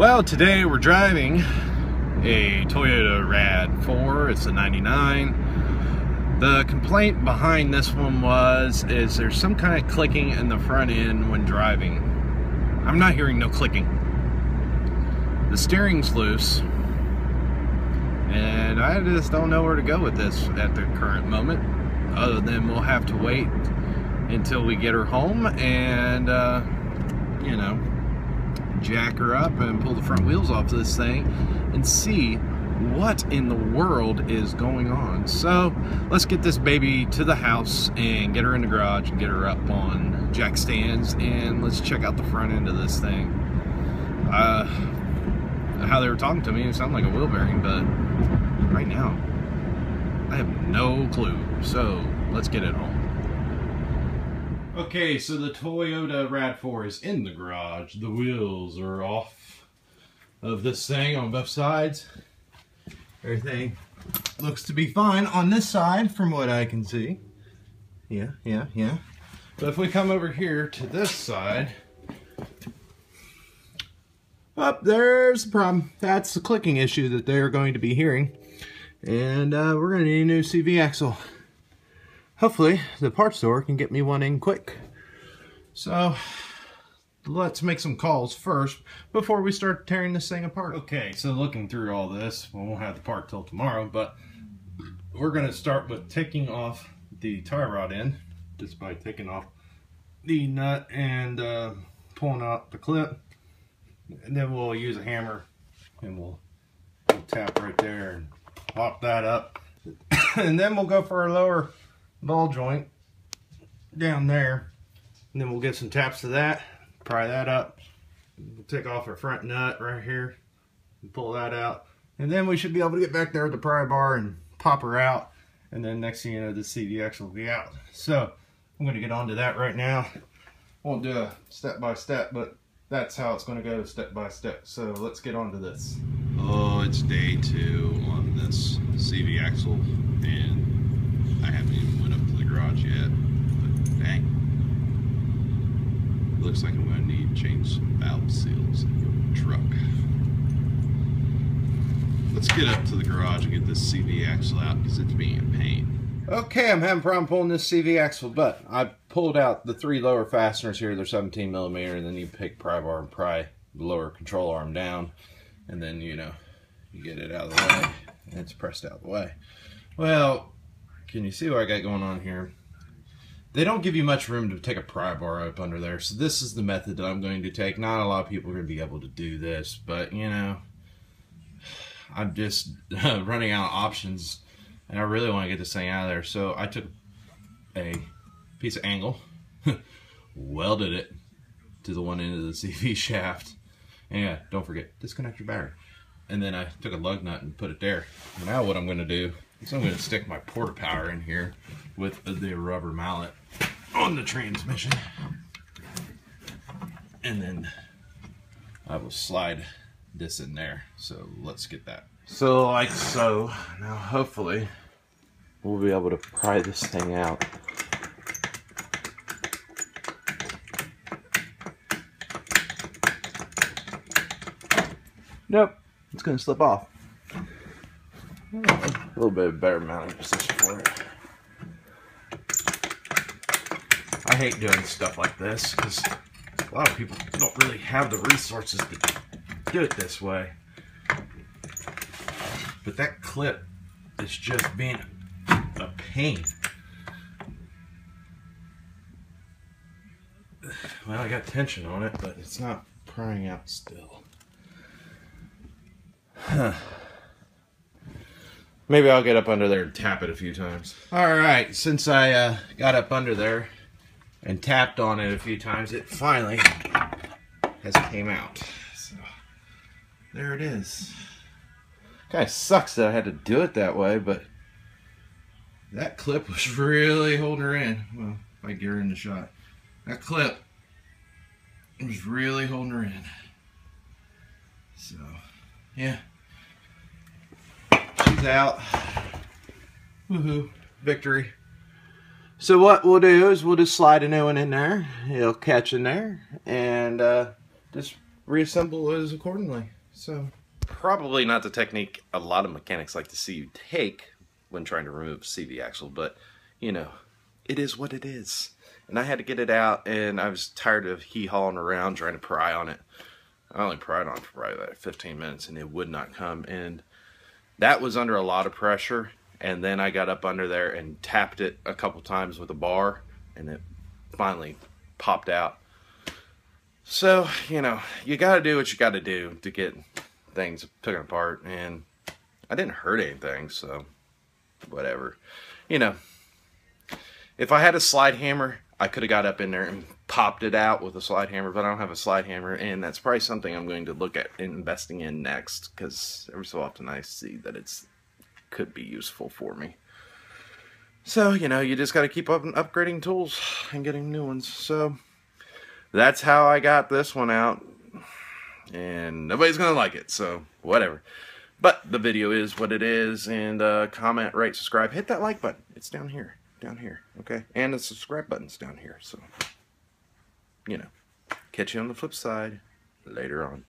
Well, today we're driving a Toyota RAV4. It's a 99. The complaint behind this one was is there's some kind of clicking in the front end when driving. I'm not hearing no clicking. The steering's loose. And I just don't know where to go with this at the current moment. Other than we'll have to wait until we get her home and, uh, you know, jack her up and pull the front wheels off this thing and see what in the world is going on. So let's get this baby to the house and get her in the garage and get her up on jack stands and let's check out the front end of this thing. Uh, how they were talking to me, it sounded like a wheel bearing, but right now I have no clue. So let's get it home. Okay, so the Toyota RAV4 is in the garage. The wheels are off of this thing on both sides. Everything looks to be fine on this side from what I can see. Yeah, yeah, yeah. But if we come over here to this side, up oh, there's the problem. That's the clicking issue that they're going to be hearing. And uh, we're going to need a new CV axle hopefully the parts store can get me one in quick. So let's make some calls first before we start tearing this thing apart. Okay, so looking through all this, we won't have the part till tomorrow, but we're going to start with taking off the tie rod end just by taking off the nut and uh, pulling out the clip. And then we'll use a hammer and we'll, we'll tap right there and pop that up. and then we'll go for our lower ball joint down there. And then we'll get some taps to that, pry that up. We'll take off our front nut right here and pull that out. And then we should be able to get back there with the pry bar and pop her out. And then next thing you know, the CV axle will be out. So I'm going to get onto that right now. Won't do a step by step, but that's how it's going to go step by step. So let's get on to this. Oh, it's day two on this CV axle and I haven't even garage yet, but dang. Looks like I'm to need to change some valve seals in the truck. Let's get up to the garage and get this CV axle out because it's being a pain. Okay, I'm having a problem pulling this CV axle, but I pulled out the three lower fasteners here. They're 17 millimeter, and then you pick pry bar and pry the lower control arm down, and then, you know, you get it out of the way, and it's pressed out of the way. Well, can you see what I got going on here? They don't give you much room to take a pry bar up under there, so this is the method that I'm going to take. Not a lot of people are going to be able to do this, but you know, I'm just running out of options, and I really want to get this thing out of there. So I took a piece of angle, welded it to the one end of the CV shaft, and yeah, don't forget, disconnect your battery. And then I took a lug nut and put it there. Now what I'm going to do so I'm going to stick my porta power in here with the rubber mallet on the transmission. And then I will slide this in there. So let's get that. So like so. Now hopefully we'll be able to pry this thing out. Nope, it's going to slip off. A little bit better mounting position for it. I hate doing stuff like this because a lot of people don't really have the resources to do it this way. But that clip is just being a pain. Well, I got tension on it, but it's not prying out still. Huh. Maybe I'll get up under there and tap it a few times. All right, since I uh, got up under there and tapped on it a few times, it finally has came out. So there it is. Kind of sucks that I had to do it that way, but that clip was really holding her in. Well, if I get her in the shot. That clip was really holding her in. So, yeah out. Woohoo. Victory. So what we'll do is we'll just slide a new one in there. It'll catch in there. And uh, just reassemble those accordingly. So probably not the technique a lot of mechanics like to see you take when trying to remove CV axle, but you know, it is what it is. And I had to get it out, and I was tired of he hauling around trying to pry on it. I only pried on it for probably like 15 minutes, and it would not come. And that was under a lot of pressure. And then I got up under there and tapped it a couple times with a bar, and it finally popped out. So, you know, you got to do what you got to do to get things taken apart. And I didn't hurt anything, so whatever. You know, if I had a slide hammer, I could have got up in there and popped it out with a slide hammer, but I don't have a slide hammer, and that's probably something I'm going to look at investing in next, because every so often I see that it's could be useful for me. So, you know, you just got to keep up upgrading tools and getting new ones. So, that's how I got this one out. And nobody's going to like it, so whatever. But the video is what it is, and uh, comment, rate, subscribe. Hit that like button. It's down here, down here, okay? And the subscribe button's down here, so, you know. Catch you on the flip side later on.